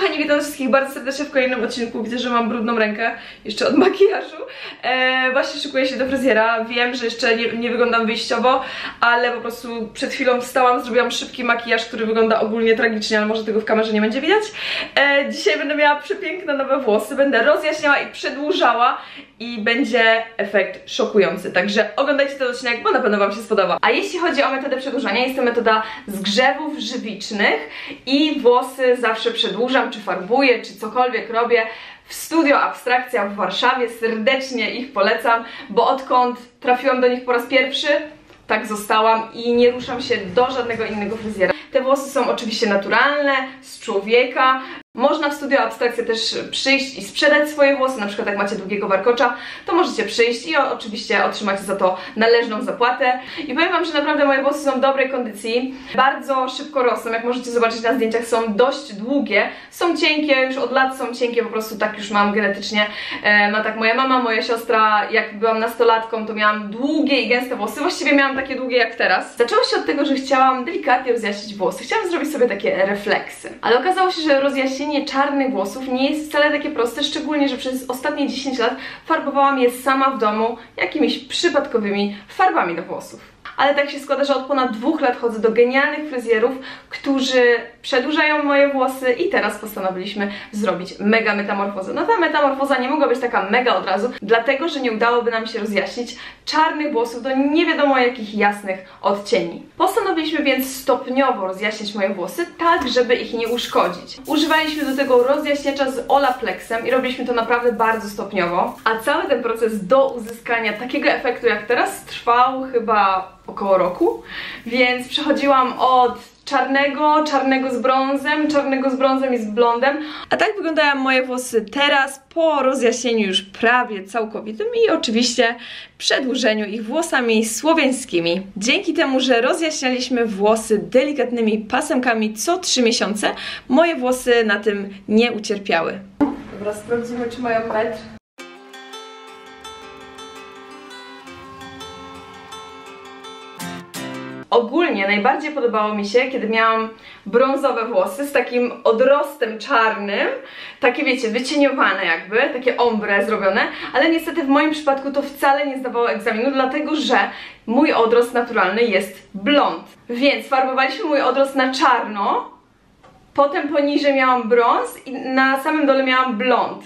funny. Witam wszystkich bardzo serdecznie w kolejnym odcinku. Widzę, że mam brudną rękę jeszcze od makijażu. E, właśnie szykuję się do fryzjera. Wiem, że jeszcze nie, nie wyglądam wyjściowo, ale po prostu przed chwilą wstałam, zrobiłam szybki makijaż, który wygląda ogólnie tragicznie, ale może tego w kamerze nie będzie widać. E, dzisiaj będę miała przepiękne nowe włosy, będę rozjaśniała i przedłużała i będzie efekt szokujący. Także oglądajcie ten odcinek, bo na pewno Wam się spodoba. A jeśli chodzi o metodę przedłużania, jest to metoda zgrzewów żywicznych i włosy zawsze przedłużam, czy farbuję, czy cokolwiek robię w studio Abstrakcja w Warszawie. Serdecznie ich polecam, bo odkąd trafiłam do nich po raz pierwszy, tak zostałam i nie ruszam się do żadnego innego fryzjera. Te włosy są oczywiście naturalne, z człowieka. Można w studio Abstrakcja też przyjść i sprzedać swoje włosy, na przykład jak macie długiego warkocza, to możecie przyjść i oczywiście otrzymacie za to należną zapłatę. I powiem Wam, że naprawdę moje włosy są w dobrej kondycji, bardzo szybko rosną, jak możecie zobaczyć na zdjęciach są dość długie, są cienkie, już od lat są cienkie, po prostu tak już mam genetycznie. E, ma tak moja mama, moja siostra, jak byłam nastolatką, to miałam długie i gęste włosy, właściwie miałam takie długie jak teraz. Zaczęło się od tego, że chciałam delikatnie rozjaśnić włosy, chciałam zrobić sobie takie refleksy, ale okazało się, że rozjaśnienie nasienie czarnych włosów nie jest wcale takie proste, szczególnie, że przez ostatnie 10 lat farbowałam je sama w domu jakimiś przypadkowymi farbami do włosów. Ale tak się składa, że od ponad dwóch lat chodzę do genialnych fryzjerów, którzy przedłużają moje włosy i teraz postanowiliśmy zrobić mega metamorfozę. No ta metamorfoza nie mogła być taka mega od razu, dlatego, że nie udałoby nam się rozjaśnić czarnych włosów do nie wiadomo jakich jasnych odcieni. Postanowiliśmy więc stopniowo rozjaśnić moje włosy, tak żeby ich nie uszkodzić. Używaliśmy do tego rozjaśniacza z Olaplexem i robiliśmy to naprawdę bardzo stopniowo, a cały ten proces do uzyskania takiego efektu jak teraz trwał chyba około roku, więc przechodziłam od czarnego, czarnego z brązem, czarnego z brązem i z blondem. A tak wyglądają moje włosy teraz po rozjaśnieniu już prawie całkowitym i oczywiście przedłużeniu ich włosami słowiańskimi. Dzięki temu, że rozjaśnialiśmy włosy delikatnymi pasemkami co 3 miesiące, moje włosy na tym nie ucierpiały. Dobra, sprawdzimy czy mają metr. Ogólnie najbardziej podobało mi się, kiedy miałam brązowe włosy z takim odrostem czarnym, takie wiecie, wycieniowane jakby, takie ombre zrobione, ale niestety w moim przypadku to wcale nie zdawało egzaminu, dlatego że mój odrost naturalny jest blond. Więc farbowaliśmy mój odrost na czarno, potem poniżej miałam brąz i na samym dole miałam blond.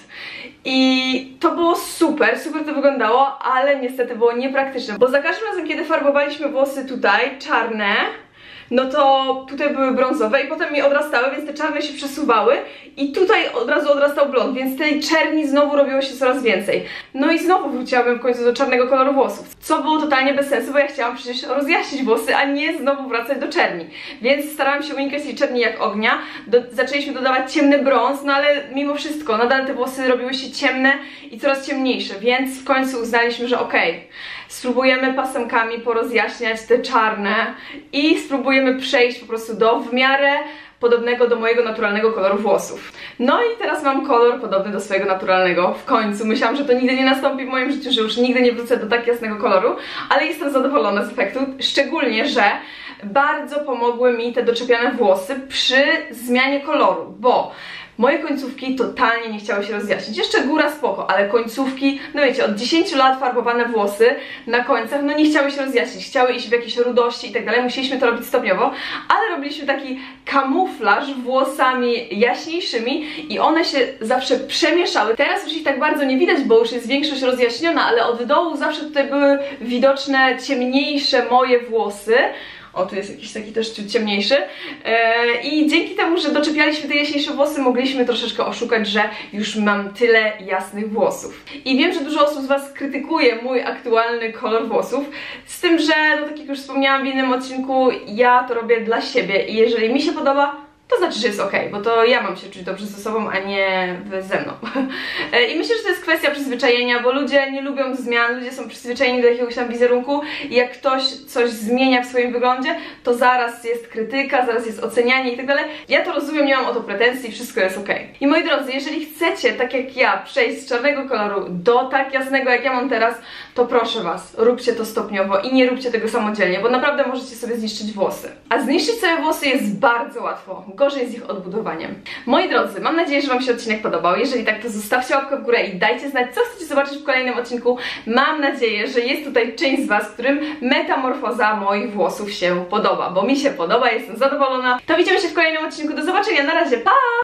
I to było super, super to wyglądało, ale niestety było niepraktyczne, bo za każdym razem, kiedy farbowaliśmy włosy tutaj, czarne, no to tutaj były brązowe i potem mi odrastały, więc te czarne się przesuwały i tutaj od razu odrastał blond, więc tej czerni znowu robiło się coraz więcej. No i znowu wróciłabym w końcu do czarnego koloru włosów, co było totalnie bez sensu, bo ja chciałam przecież rozjaśnić włosy, a nie znowu wracać do czerni. Więc starałam się unikać tej czerni jak ognia, do, zaczęliśmy dodawać ciemny brąz, no ale mimo wszystko nadal te włosy robiły się ciemne i coraz ciemniejsze, więc w końcu uznaliśmy, że okej, okay, spróbujemy pasemkami porozjaśniać te czarne i spróbujemy przejść po prostu do w miarę podobnego do mojego naturalnego koloru włosów. No i teraz mam kolor podobny do swojego naturalnego. W końcu myślałam, że to nigdy nie nastąpi w moim życiu, że już nigdy nie wrócę do tak jasnego koloru, ale jestem zadowolona z efektu, szczególnie, że bardzo pomogły mi te doczepiane włosy przy zmianie koloru, bo Moje końcówki totalnie nie chciały się rozjaśnić. Jeszcze góra spoko, ale końcówki, no wiecie, od 10 lat farbowane włosy na końcach, no nie chciały się rozjaśnić. Chciały iść w jakieś rudości i tak dalej. Musieliśmy to robić stopniowo, ale robiliśmy taki kamuflaż włosami jaśniejszymi i one się zawsze przemieszały. Teraz już ich tak bardzo nie widać, bo już jest większość rozjaśniona, ale od dołu zawsze tutaj były widoczne ciemniejsze moje włosy. O, tu jest jakiś taki też ciemniejszy. E, I dzięki temu, że doczepialiśmy te jaśniejsze włosy, mogliśmy troszeczkę oszukać, że już mam tyle jasnych włosów. I wiem, że dużo osób z Was krytykuje mój aktualny kolor włosów, z tym, że, no tak jak już wspomniałam w innym odcinku, ja to robię dla siebie i jeżeli mi się podoba, to znaczy, że jest ok, bo to ja mam się czuć dobrze ze sobą, a nie ze mną. E, I myślę, że to jest kwestia przyzwyczajenia, bo ludzie nie lubią zmian, ludzie są przyzwyczajeni do jakiegoś tam wizerunku i jak ktoś coś zmienia w swoim wyglądzie, to zaraz jest krytyka, zaraz jest ocenianie i tak dalej. Ja to rozumiem, nie mam o to pretensji, wszystko jest ok. I moi drodzy, jeżeli chcecie, tak jak ja, przejść z czarnego koloru do tak jasnego, jak ja mam teraz, to proszę Was, róbcie to stopniowo i nie róbcie tego samodzielnie, bo naprawdę możecie sobie zniszczyć włosy. A zniszczyć sobie włosy jest bardzo łatwo gorzej z ich odbudowaniem. Moi drodzy, mam nadzieję, że Wam się odcinek podobał. Jeżeli tak, to zostawcie łapkę w górę i dajcie znać, co chcecie zobaczyć w kolejnym odcinku. Mam nadzieję, że jest tutaj część z Was, którym metamorfoza moich włosów się podoba, bo mi się podoba, jestem zadowolona. To widzimy się w kolejnym odcinku. Do zobaczenia, na razie, pa!